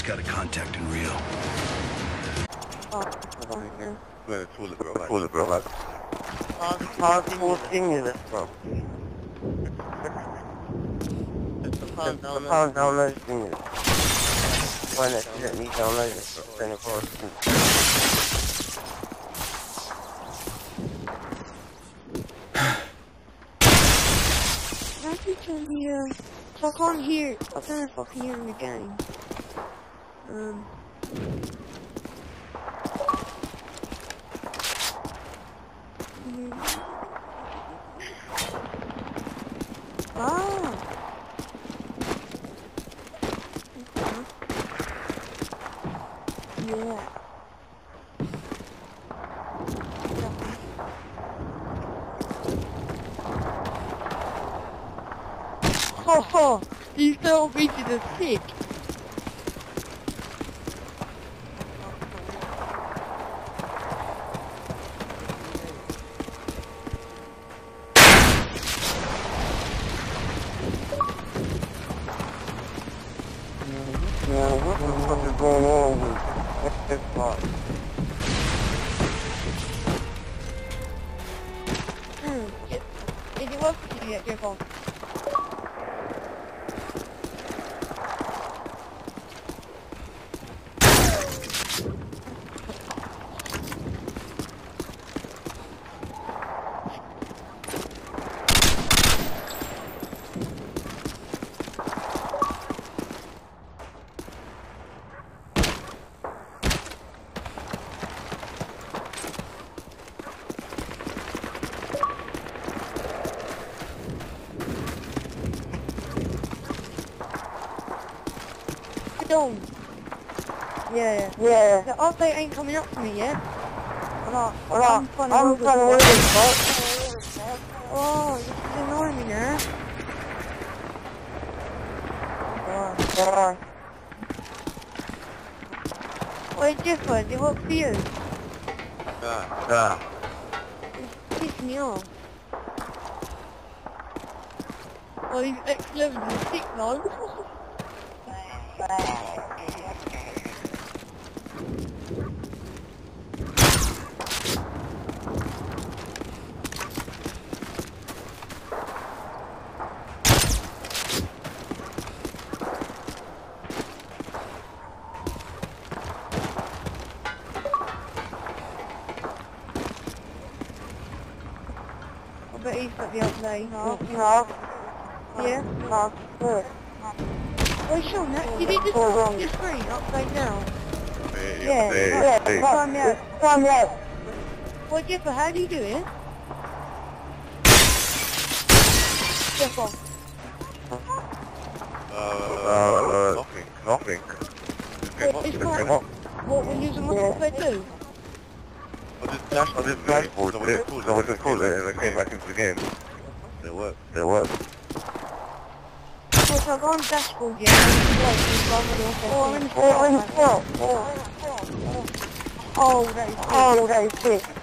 Jake's got a contact in Rio. Oh, here. Like, Hard full stimulus, bro. It's pound down there. Pound download stimulus. One that let me download it. Send it for I keep trying to hear him. So I can't hear, I don't know if Um. Ah. Okay. Yeah. Ho ho! These little bitches are sick. Yeah, what the fuck is going on with this part? Hmm. Is it working yet, your phone? Dome. Yeah, Yeah. The update ain't coming up for me yet. I'm not, I'm I'm trying to to roll win this this, Oh, this is annoying me now. Uh, Wait, different, it worked for you. nah. ah. It's pissing me off. Well, he's X11 and 6 now. But he's got the old name, Mark. Mark. Yeah? Mark. Mark. Wait, Sean, that, did it just Hold pop on. your screen update now? Hey, Yeah. hey, Yeah, hey. Time out. Time out. Well, Jeffer, how do you do it? Jeffer, Uh, Uh, uh, nothing. Nothing. Just came up, It's just not- came up. what, when using multiplayer too? I just dashed I did dashboard Someone it. called Someone just called it and I came back into the game. It worked. There was. Oh, I'm in the Oh, in spot. the spot. Oh, Oh, that is good. oh, that is sick.